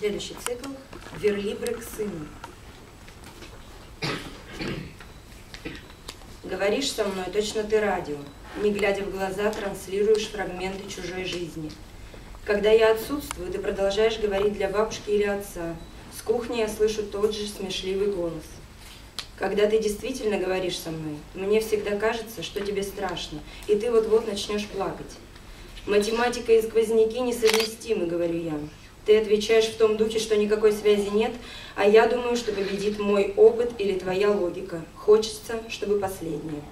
Следующий цикл «Верлибры к сыну». Говоришь со мной, точно ты радио. Не глядя в глаза, транслируешь фрагменты чужой жизни. Когда я отсутствую, ты продолжаешь говорить для бабушки или отца. С кухни я слышу тот же смешливый голос. Когда ты действительно говоришь со мной, мне всегда кажется, что тебе страшно, и ты вот-вот начнешь плакать. Математика и сквозняки несовместимы, говорю я. Ты отвечаешь в том духе, что никакой связи нет, а я думаю, что победит мой опыт или твоя логика. Хочется, чтобы последнее.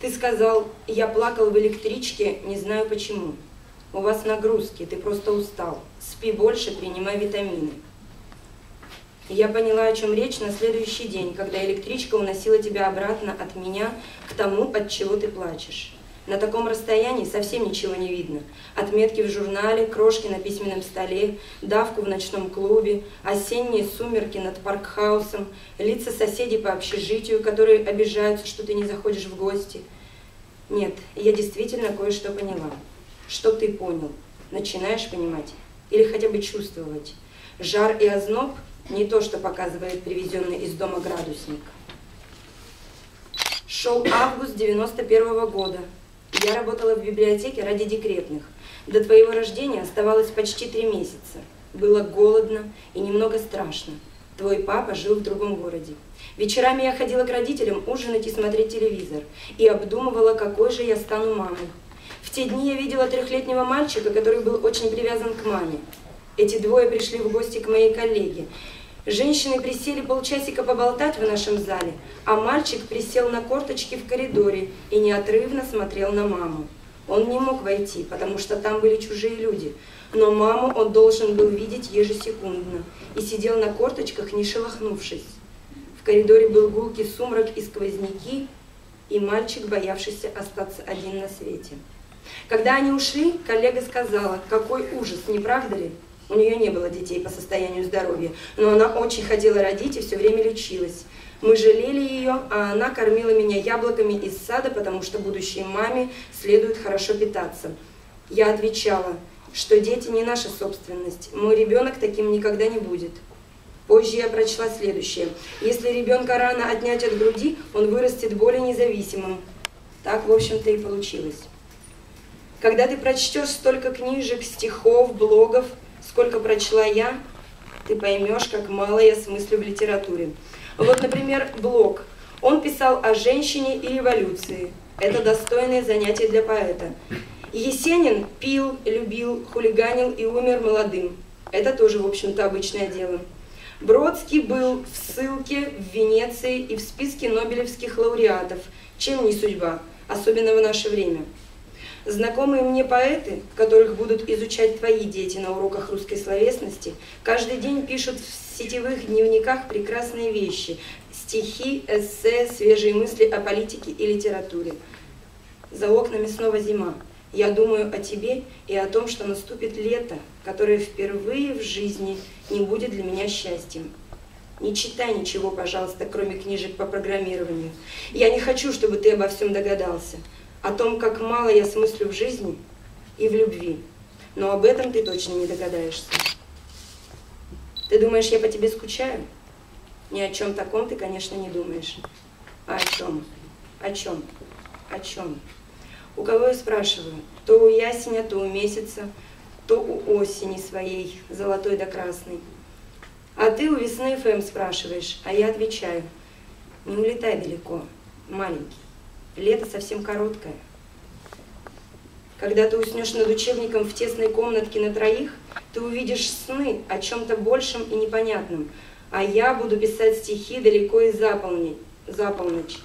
Ты сказал, я плакал в электричке, не знаю почему. У вас нагрузки, ты просто устал. Спи больше, принимай витамины. Я поняла, о чем речь на следующий день, когда электричка уносила тебя обратно от меня к тому, от чего ты плачешь. На таком расстоянии совсем ничего не видно. Отметки в журнале, крошки на письменном столе, давку в ночном клубе, осенние сумерки над паркхаусом, лица соседей по общежитию, которые обижаются, что ты не заходишь в гости. Нет, я действительно кое-что поняла. Что ты понял? Начинаешь понимать? Или хотя бы чувствовать? Жар и озноб – не то, что показывает привезенный из дома градусник. Шел август 91 -го года. Я работала в библиотеке ради декретных. До твоего рождения оставалось почти три месяца. Было голодно и немного страшно. Твой папа жил в другом городе. Вечерами я ходила к родителям ужинать и смотреть телевизор. И обдумывала, какой же я стану мамой. В те дни я видела трехлетнего мальчика, который был очень привязан к маме. Эти двое пришли в гости к моей коллеге. Женщины присели полчасика поболтать в нашем зале, а мальчик присел на корточки в коридоре и неотрывно смотрел на маму. Он не мог войти, потому что там были чужие люди, но маму он должен был видеть ежесекундно и сидел на корточках, не шелохнувшись. В коридоре был гулкий сумрак и сквозняки, и мальчик, боявшийся остаться один на свете. Когда они ушли, коллега сказала, какой ужас, не правда ли? У нее не было детей по состоянию здоровья, но она очень хотела родить и все время лечилась. Мы жалели ее, а она кормила меня яблоками из сада, потому что будущей маме следует хорошо питаться. Я отвечала, что дети не наша собственность, мой ребенок таким никогда не будет. Позже я прочла следующее. Если ребенка рано отнять от груди, он вырастет более независимым. Так, в общем-то, и получилось. Когда ты прочтешь столько книжек, стихов, блогов, сколько прочла я, ты поймешь, как мало я смыслю в литературе. Вот, например, Блок. Он писал о женщине и революции. Это достойное занятие для поэта. Есенин пил, любил, хулиганил и умер молодым. Это тоже, в общем-то, обычное дело. Бродский был в ссылке в Венеции и в списке нобелевских лауреатов. Чем не судьба, особенно в наше время. Знакомые мне поэты, которых будут изучать твои дети на уроках русской словесности, каждый день пишут в сетевых дневниках прекрасные вещи, стихи, эссе, свежие мысли о политике и литературе. За окнами снова зима. Я думаю о тебе и о том, что наступит лето, которое впервые в жизни не будет для меня счастьем. Не читай ничего, пожалуйста, кроме книжек по программированию. Я не хочу, чтобы ты обо всем догадался о том, как мало я смыслю в жизни и в любви. Но об этом ты точно не догадаешься. Ты думаешь, я по тебе скучаю? Ни о чем таком ты, конечно, не думаешь. А о чем? О чем? О чем? У кого я спрашиваю? То у ясеня, то у месяца, то у осени своей, золотой да красной. А ты у весны ФМ спрашиваешь, а я отвечаю. Не улетай далеко, маленький лето совсем короткое. Когда ты уснешь над учебником в тесной комнатке на троих, ты увидишь сны о чем-то большем и непонятном, а я буду писать стихи далеко и за, полночь.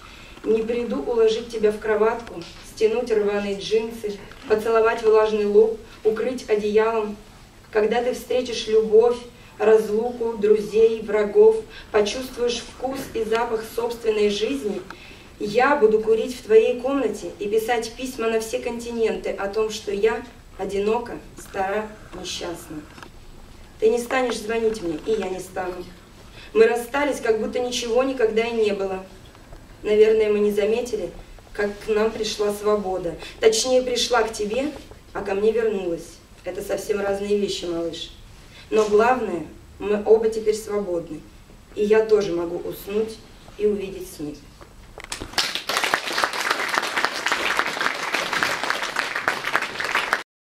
Не приду уложить тебя в кроватку, стянуть рваные джинсы, поцеловать влажный лоб, укрыть одеялом. Когда ты встретишь любовь, разлуку, друзей, врагов, почувствуешь вкус и запах собственной жизни – я буду курить в твоей комнате и писать письма на все континенты о том, что я одинока, стара, несчастна. Ты не станешь звонить мне, и я не стану. Мы расстались, как будто ничего никогда и не было. Наверное, мы не заметили, как к нам пришла свобода. Точнее, пришла к тебе, а ко мне вернулась. Это совсем разные вещи, малыш. Но главное, мы оба теперь свободны. И я тоже могу уснуть и увидеть сны.